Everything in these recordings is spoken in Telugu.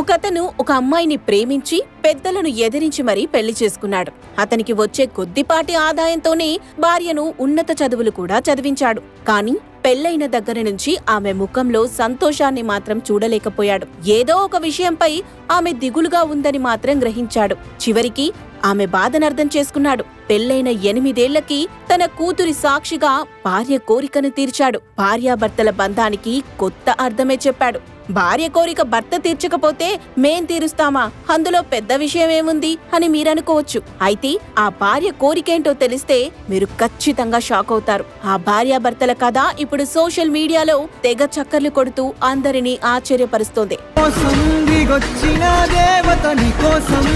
ఒకతను ఒక అమ్మాయిని ప్రేమించి పెద్దలను ఎదిరించి మరీ పెళ్ళి చేసుకున్నాడు. అతనికి వచ్చే కొద్దిపాటి ఆదాయంతోనే భార్యను ఉన్నత చదువులు కూడా చదివించాడు. కానీ పెళ్ళైన దగ్గర నుంచి ఆమె ముఖంలో సంతోషాన్ని మాత్రం చూడలేకపోయాడు. ఏదో ఒక విషయంపై ఆమె దిగులుగా ఉందని మాత్రం గ్రహించాడు. చివరికి ఆమె బాధనర్థం చేసుకున్నాడు. పెళ్ళైన ఎనిమిదేళ్ళకి తన కూతురి సాక్షిగా భార్య కోరికను తీర్చాడు. భార్యాభర్తల బంధానికి కొత్త అర్థమే చెప్పాడు. భార్య కోరిక భర్త తీర్చకపోతే మేం తీరుస్తామా? అందులో పెద్ద విషయం ఏముంది అని మీరనుకోవచ్చు. అయితే ఆ భార్య కోరికేంటో తెలిస్తే మీరు ఖచ్చితంగా షాక్ అవుతారు. ఆ భార్యాభర్తల కథ ఇప్పుడు సోషల్ మీడియాలో తెగ చక్కర్లు కొడుతూ అందరినీ ఆశ్చర్యపరుస్తోంది. కోసం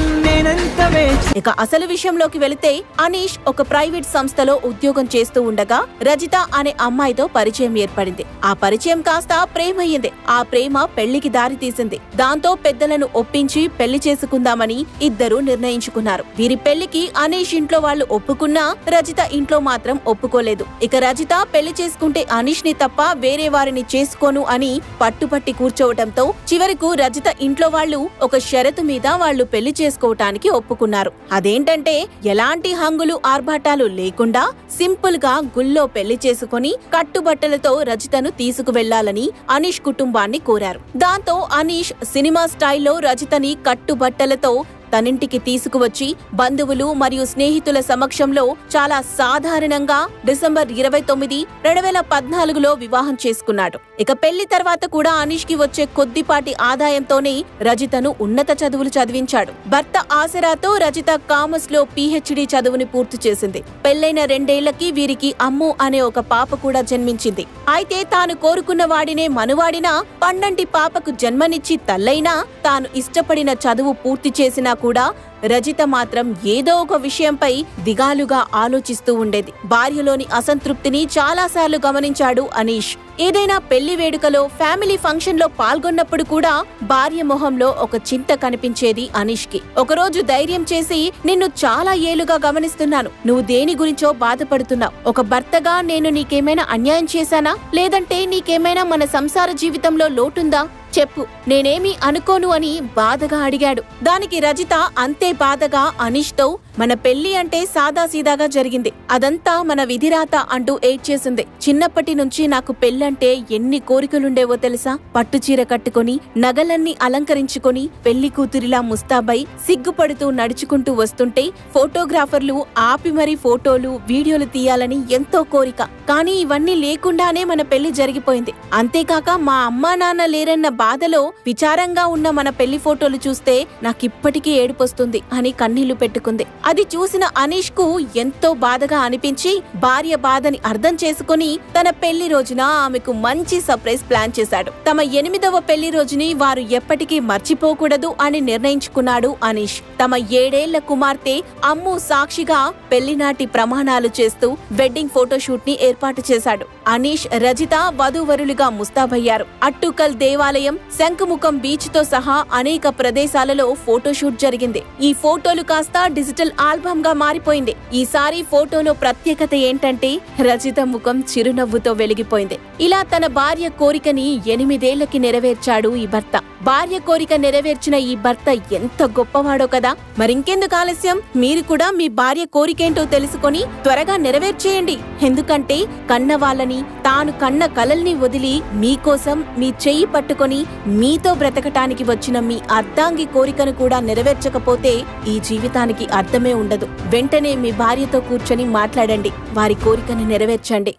ఇక అసలు విషయంలోకి వెళితే అనీష్ ఒక ప్రైవేట్ సంస్థలో ఉద్యోగం చేస్తూ ఉండగా రజిత అనే అమ్మాయితో పరిచయం ఏర్పడింది. ఆ పరిచయం కాస్త ప్రేమయ్యింది. ఆ ప్రేమ పెళ్ళికి దారి తీసింది దాంతో పెద్దలను ఒప్పించి పెళ్ళి చేసుకుందామని ఇద్దరు నిర్ణయించుకున్నారు. వీరి పెళ్ళికి అనీష్ ఇంట్లో వాళ్ళు ఒప్పుకున్నా రజిత ఇంట్లో మాత్రం ఒప్పుకోలేదు. ఇక రజిత పెళ్ళి చేసుకుంటే అనీష్ని తప్ప వేరే వారిని చేసుకోను అని పట్టుపట్టి కూర్చోవటంతో చివరకు రజిత ఇంట్లో వాళ్ళు ఒక షరతు మీద వాళ్ళు పెళ్ళి చేసుకోవటానికి ఒప్పుకున్నారు. అదేంటంటే ఎలాంటి హంగులు ఆర్భాటాలు లేకుండా సింపుల్గా గుల్లో పెళ్ళి చేసుకుని కట్టుబట్టలతో రజితను తీసుకువెళ్ళాలని అనీష్ కుటుంబాన్ని కోరారు. దాంతో అనీష్ సినిమా స్టైల్లో రజితని కట్టుబట్టలతో తనింటికి తీసుకువచ్చి బంధువులు మరియు స్నేహితుల సమక్షంలో చాలా సాధారణంగా డిసెంబర్ ఇరవై తొమ్మిది రెండు వేల పద్నాలుగులో వివాహం చేసుకున్నాడు. ఇక పెళ్ళి తర్వాత కూడా అనీష్కి వచ్చే కొద్దిపాటి ఆదాయంతోనే రజితను ఉన్నత చదువులు చదివించాడు. భర్త ఆసరాతో రజిత కామర్స్లో పీహెచ్డీ చదువుని పూర్తి చేసింది. పెళ్ళైన రెండేళ్ళకి వీరికి అమ్ము అనే ఒక పాప కూడా జన్మించింది. అయితే తాను కోరుకున్న వాడినే మనువాడినా పండంటి పాపకు జన్మనిచ్చి తల్లైనా తాను ఇష్టపడిన చదువు పూర్తి చేసినా కూడా రజిత మాత్రం ఏదో ఒక విషయంపై దిగాలుగా ఆలోచిస్తూ ఉండేది. భార్యలోని అసంతృప్తిని చాలాసార్లు గమనించాడు అనీష్. ఏదైనా పెళ్ళి వేడుకలో ఫ్యామిలీ ఫంక్షన్లో పాల్గొన్నప్పుడు కూడా భార్య మొహంలో ఒక చింత కనిపించేది అనీష్కి ఒకరోజు ధైర్యం చేసి నిన్ను చాలా ఏలుగా గమనిస్తున్నాను. నువ్వు దేని గురించో బాధపడుతున్నావు. ఒక భర్తగా నేను నీకేమైనా అన్యాయం చేశానా? లేదంటే నీకేమైనా మన సంసార జీవితంలో లోటుందా? చెప్పు. నేనేమీ అనుకోను అని బాధగా అడిగాడు. దానికి రజిత అంతే బాధగా అనీష్తో మన పెళ్ళి అంటే సాదాసీదాగా జరిగింది. అదంతా మన విధిరాత అంటూ ఏడ్చేసింది. చిన్నప్పటి నుంచి నాకు పెళ్ళంటే ఎన్ని కోరికలుండేవో తెలుసా? పట్టుచీర కట్టుకొని నగలన్నీ అలంకరించుకొని పెళ్ళి కూతురిలా ముస్తాబై సిగ్గుపడుతూ నడుచుకుంటూ వస్తుంటే ఫోటోగ్రాఫర్లు ఆపి మరీ ఫోటోలు వీడియోలు తీయాలని ఎంతో కోరిక. కానీ ఇవన్నీ లేకుండానే మన పెళ్ళి జరిగిపోయింది. అంతేకాక మా అమ్మా నాన్న లేరన్న బాధలో విచారంగా ఉన్న మన పెళ్ళి ఫోటోలు చూస్తే నాకిప్పటికీ ఏడుపొస్తుంది అని కన్నీళ్ళు పెట్టుకుంది. అది చూసిన అనీష్కు ఎంతో బాధగా అనిపించి భార్య బాధని అర్థం చేసుకుని తన పెళ్ళి రోజున ఆమెకు మంచి సర్ప్రైజ్ ప్లాన్ చేశాడు. తమ ఎనిమిదవ పెళ్ళి రోజుని వారు ఎప్పటికీ మర్చిపోకూడదు అని నిర్ణయించుకున్నాడు అనీష్. తమ ఏడేళ్ళ కుమార్తె అమ్ము సాక్షిగా పెళ్ళినాటి ప్రమాణాలు చేస్తూ వెడ్డింగ్ ఫోటోషూట్ని ఏర్పాటు చేశాడు. అనీష్ రజిత వధూవరులుగా ముస్తాబయ్యారు. అట్టుకల్ దేవాలయం శంకుముఖం బీచ్తో సహా అనేక ప్రదేశాలలో ఫోటోషూట్ జరిగింది. ఈ ఫోటోలు కాస్త డిజిటల్ ఆల్బమ్గా మారిపోయింది. ఈసారి ఫోటోలో ప్రత్యేకత ఏంటంటే రజిత ముఖం చిరునవ్వుతో వెలిగిపోయింది. ఇలా తన భార్య కోరికని ఎనిమిదేళ్ళకి నెరవేర్చాడు ఈ భర్త. భార్య కోరిక నెరవేర్చిన ఈ భర్త ఎంత గొప్పవాడో కదా. మరింకెందుకు ఆలస్యం? మీరు కూడా మీ భార్య కోరికేంటో తెలుసుకొని త్వరగా నెరవేర్చేయండి. ఎందుకంటే కన్న వాళ్ళని తాను కన్న కలల్ని వదిలి మీకోసం మీ చెయ్యి పట్టుకొని మీతో బ్రతకటానికి వచ్చిన మీ అర్ధాంగి కోరికను కూడా నెరవేర్చకపోతే ఈ జీవితానికి అర్థమే ఉండదు. వెంటనే మీ భార్యతో కూర్చొని మాట్లాడండి. వారి కోరికను నెరవేర్చండి.